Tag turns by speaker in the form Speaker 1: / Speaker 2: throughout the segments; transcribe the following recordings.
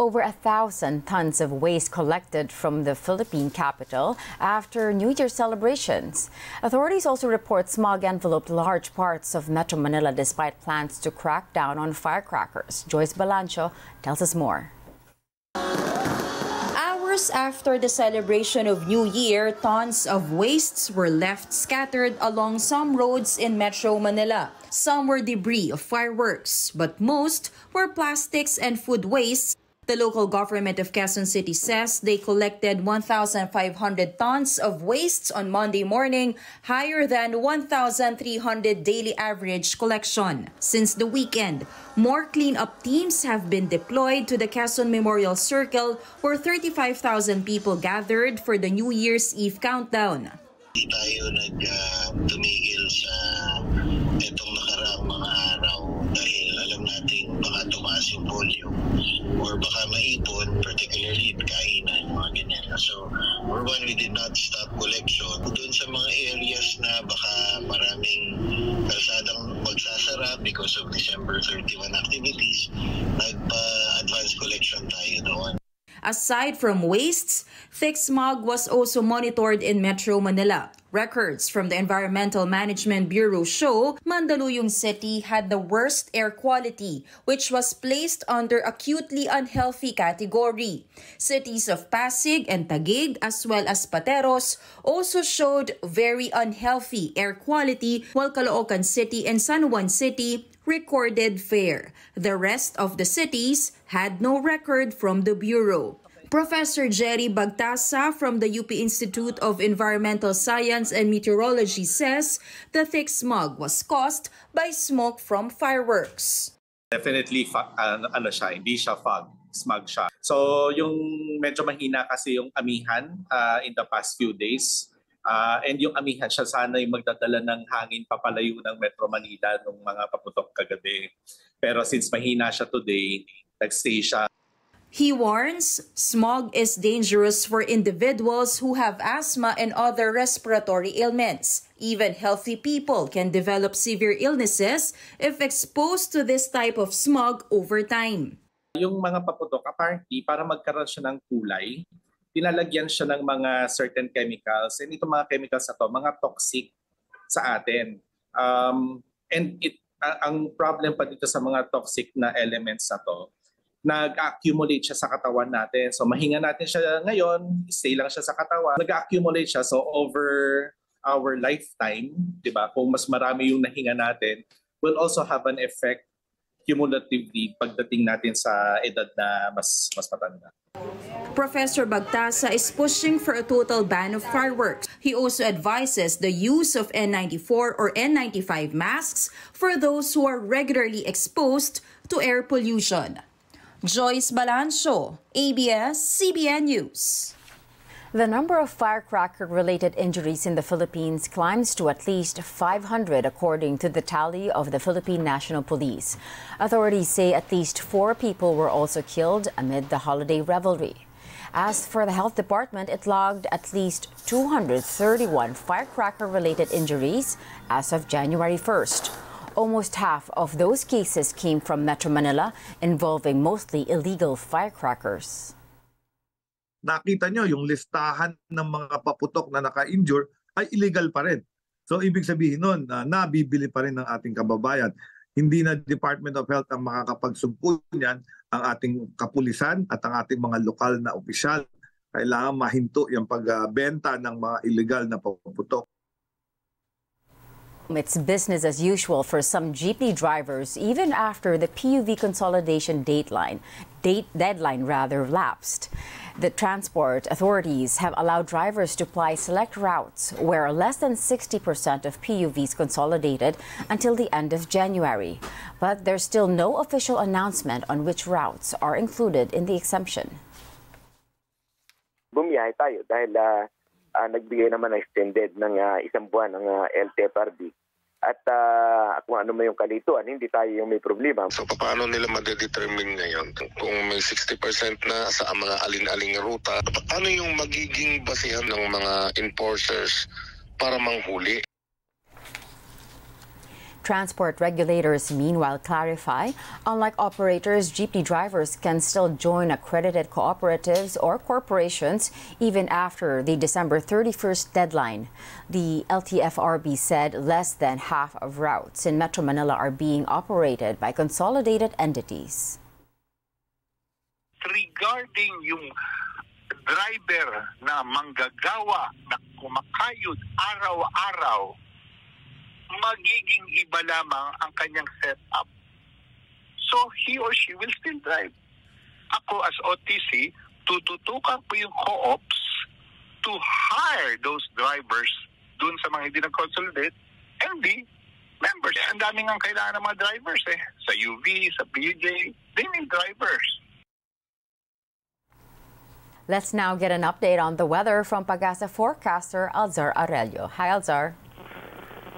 Speaker 1: Over a thousand tons of waste collected from the Philippine capital after New Year celebrations. Authorities also report smog enveloped large parts of Metro Manila despite plans to crack down on firecrackers. Joyce Balancio tells us more.
Speaker 2: Hours after the celebration of New Year, tons of wastes were left scattered along some roads in Metro Manila. Some were debris of fireworks, but most were plastics and food waste the local government of Quezon City says they collected 1,500 tons of waste on Monday morning, higher than 1,300 daily average collection. Since the weekend, more cleanup teams have been deployed to the Quezon Memorial Circle where 35,000 people gathered for the New Year's Eve countdown.
Speaker 3: Hindi tayo nag-tumigil uh, sa itong volume or baka maipon, particularly in kainan, mga ganyan. So, for one, we did not stop collection. Doon sa mga areas na baka maraming kalsadang magsasara because of December 31 activities, nagpa-advance collection tayo doon.
Speaker 2: Aside from wastes, thick smog was also monitored in Metro Manila. Records from the Environmental Management Bureau show Mandaluyong City had the worst air quality, which was placed under acutely unhealthy category. Cities of Pasig and Taguig, as well as Pateros, also showed very unhealthy air quality, while Caloocan City and San Juan City recorded fair. The rest of the cities had no record from the Bureau. Professor Jerry Bagtasa from the UP Institute of Environmental Science and Meteorology says the thick smog was caused by smoke from fireworks.
Speaker 4: Definitely, uh, ano siya, hindi siya fog, smog siya. So yung medyo mahina kasi yung amihan uh, in the past few days. Uh, and yung amihan siya sana yung magdadala ng hangin papalayo ng Metro Manila nung mga paputok kagabi. Pero since mahina siya today, nagstay siya.
Speaker 2: He warns smog is dangerous for individuals who have asthma and other respiratory ailments. Even healthy people can develop severe illnesses if exposed to this type of smog over time.
Speaker 4: Yung mga paputok, apparently, para magkaroon siya ng kulay, pinalagyan siya ng mga certain chemicals. And itong mga chemicals na to, mga toxic sa atin. Um, and it, uh, ang problem pa dito sa mga toxic na elements na to, nag-accumulate siya sa katawan natin. So mahinga natin siya ngayon, stay lang siya sa katawan. Nag-accumulate siya so over our lifetime, 'di ba? Kung mas marami yung nahinga natin, will also have an effect cumulatively pagdating natin sa edad na mas mas matanda.
Speaker 2: Professor Bagtasa is pushing for a total ban of fireworks. He also advises the use of N94 or N95 masks for those who are regularly exposed to air pollution. Joyce Balancio, ABS-CBN News.
Speaker 1: The number of firecracker-related injuries in the Philippines climbs to at least 500 according to the tally of the Philippine National Police. Authorities say at least four people were also killed amid the holiday revelry. As for the health department, it logged at least 231 firecracker-related injuries as of January 1st. Almost half of those cases came from Metro Manila, involving mostly illegal firecrackers.
Speaker 5: Nakita nyo yung listahan ng mga paputok na naka-injure ay illegal pa rin. So ibig sabihin nun, na nabibili pa rin ng ating kababayan. Hindi na Department of Health ang makakapagsumpo niyan, ang ating kapulisan at ang ating mga lokal na opisyal. Kailangan mahinto yung pagbenta ng mga illegal na paputok.
Speaker 1: It's business as usual for some jeepney drivers even after the PUV consolidation dateline, date deadline rather lapsed. The transport authorities have allowed drivers to ply select routes where less than 60% of PUVs consolidated until the end of January. But there's still no official announcement on which routes are included in the exemption.
Speaker 6: Bumiyahe tayo dahil uh, uh, nagbigay naman extended ng uh, isang buwan ng uh, LTFRB at uh, kung ano may yung kalituan, hindi tayo yung may problema.
Speaker 3: So paano nila madedetermine ngayon kung may 60% na sa mga alin-aling ruta? Paano yung magiging basihan ng mga enforcers para manghuli?
Speaker 1: Transport regulators meanwhile clarify, unlike operators, jeepney drivers can still join accredited cooperatives or corporations even after the December 31st deadline. The LTFRB said less than half of routes in Metro Manila are being operated by consolidated entities.
Speaker 7: Regarding yung driver na manggagawa na kumakayod araw-araw, magiging iba lamang ang kanyang setup. So he or she will still drive. Ako as OTC, tututukan ko yung co-ops to hire those drivers dun sa mga hindi nag-consolidate and be members. Ang daming ang kailangan ng mga drivers eh. Sa UV, sa PJ, they need drivers.
Speaker 1: Let's now get an update on the weather from Pagasa forecaster Alzar Aurelio. Hi, Alzar.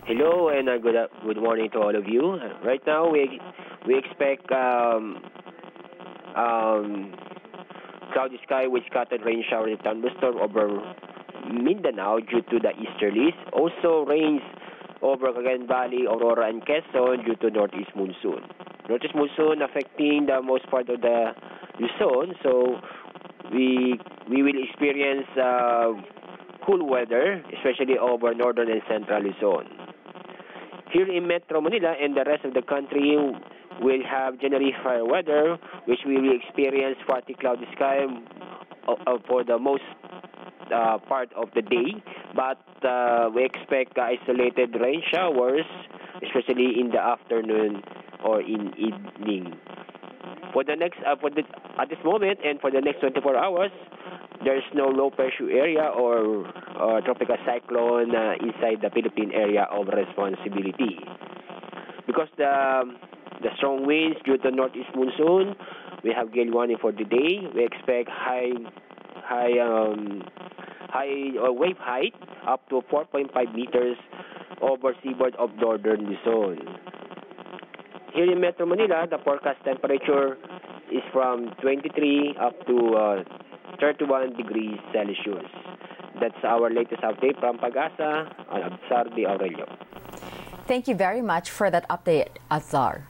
Speaker 8: Hello and uh, good uh, good morning to all of you. Right now we we expect um, um, cloudy sky with scattered rain shower and thunderstorm over Mindanao due to the easterlies. Also rains over Cagayan Valley, Aurora, and Quezon due to northeast monsoon. Northeast monsoon affecting the most part of the Luzon, so we we will experience uh, cool weather, especially over northern and central Luzon. Here in Metro Manila and the rest of the country, we'll have generally fair weather, which we will experience partly cloudy sky uh, uh, for the most uh, part of the day, but uh, we expect isolated rain showers, especially in the afternoon or in evening. For the next, uh, for the, at this moment and for the next 24 hours, there is no low pressure area or, or tropical cyclone uh, inside the Philippine area of responsibility. Because the the strong winds due to northeast monsoon, we have gale warning for the day. We expect high high um, high uh, wave height up to 4.5 meters over seaboard of northern Luzon. Here in Metro Manila, the forecast temperature is from 23 up to uh, 31 degrees Celsius. That's our latest update from Pagasa. I'm Sardi Aurelio.
Speaker 1: Thank you very much for that update, Azar.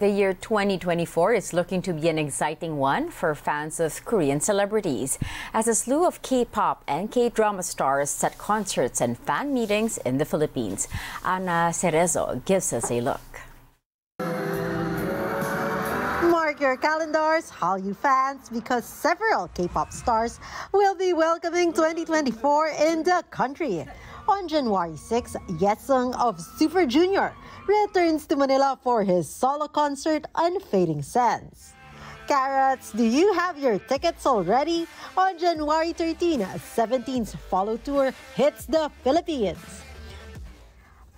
Speaker 1: The year 2024 is looking to be an exciting one for fans of Korean celebrities, as a slew of K-pop and K-drama stars set concerts and fan meetings in the Philippines. Ana Cerezo gives us a look.
Speaker 9: Your calendars, Hallyu fans, because several K-pop stars will be welcoming 2024 in the country. On January 6, Yesung of Super Junior returns to Manila for his solo concert Unfading Sense. Carrots, do you have your tickets already? On January 13, 17's follow tour hits the Philippines.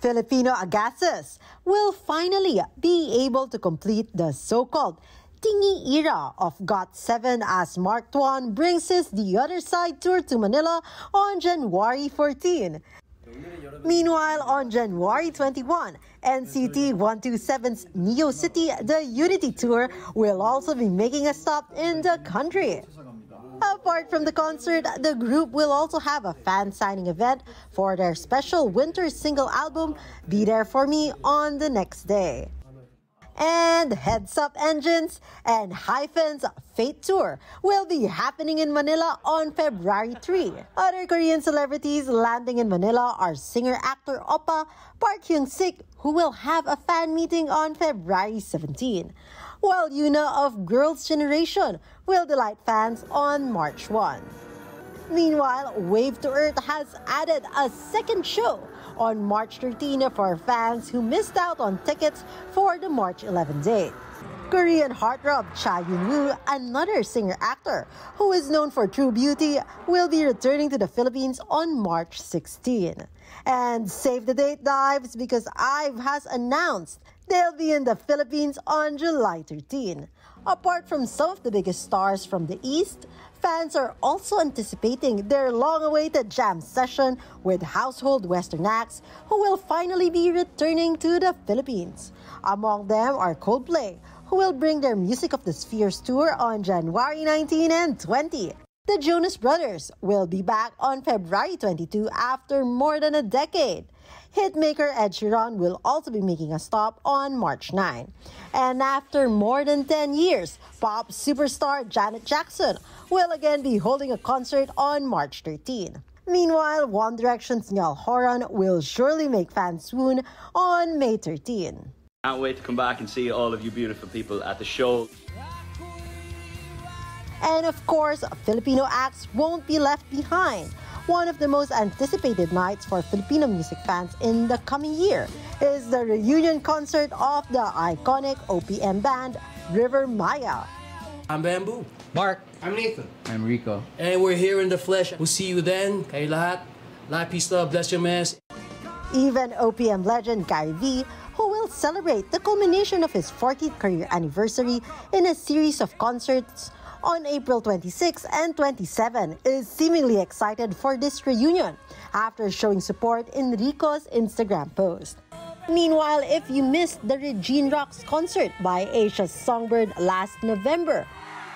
Speaker 9: Filipino Ahgases will finally be able to complete the so-called Tingi era of GOT7 as Mark Tuan brings his The Other Side tour to Manila on January 14. Meanwhile, on January 21, NCT 127's Neo City The Unity Tour will also be making a stop in the country. Apart from the concert, the group will also have a fan signing event for their special winter single album, Be There For Me, on the next day. And Heads Up ENGENEs and Hyphen's Fate Tour will be happening in Manila on February 3. Other Korean celebrities landing in Manila are singer-actor Oppa Park Hyung-sik, who will have a fan meeting on February 17, while Yoona of Girls' Generation will delight fans on March 1. Meanwhile, Wave to Earth has added a second show on March 13 for fans who missed out on tickets for the March 11 date. Korean heartthrob Cha Eun-woo, another singer-actor who is known for True Beauty, will be returning to the Philippines on March 16. And save the date DIVEs because IVE has announced they'll be in the Philippines on July 13. Apart from some of the biggest stars from the East, fans are also anticipating their long-awaited jam session with household Western acts who will finally be returning to the Philippines. Among them are Coldplay, who will bring their Music of the Spheres tour on January 19 and 20. The Jonas Brothers will be back on February 22 after more than a decade. Hitmaker Ed Sheeran will also be making a stop on March 9. And after more than 10 years, pop superstar Janet Jackson will again be holding a concert on March 13. Meanwhile, One Direction's Niall Horan will surely make fans swoon on May 13.
Speaker 10: Can't wait to come back and see all of you beautiful people at the show.
Speaker 9: And of course, Filipino acts won't be left behind. One of the most anticipated nights for Filipino music fans in the coming year is the reunion concert of the iconic OPM band River Maya.
Speaker 11: I'm Bamboo.
Speaker 12: Mark.
Speaker 11: I'm Nathan.
Speaker 12: I'm Rico.
Speaker 11: And we're here in the flesh. We'll see you then. Kayo lahat. Lahat peace, love, bless your mess.
Speaker 9: Even OPM legend Gary V, who will celebrate the culmination of his 40th career anniversary in a series of concerts on April 26 and 27, is seemingly excited for this reunion after showing support in Rico's Instagram post. Meanwhile, if you missed the Regine Rocks concert by Asia's Songbird last November,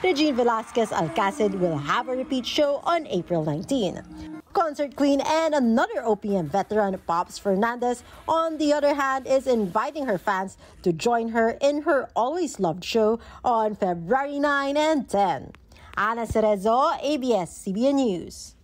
Speaker 9: Regine Velasquez Alcasid will have a repeat show on April 19. Concert Queen and another OPM veteran, Pops Fernandez, on the other hand, is inviting her fans to join her in her Always Loved show on February 9 and 10. Ana Cerezo, ABS-CBN News.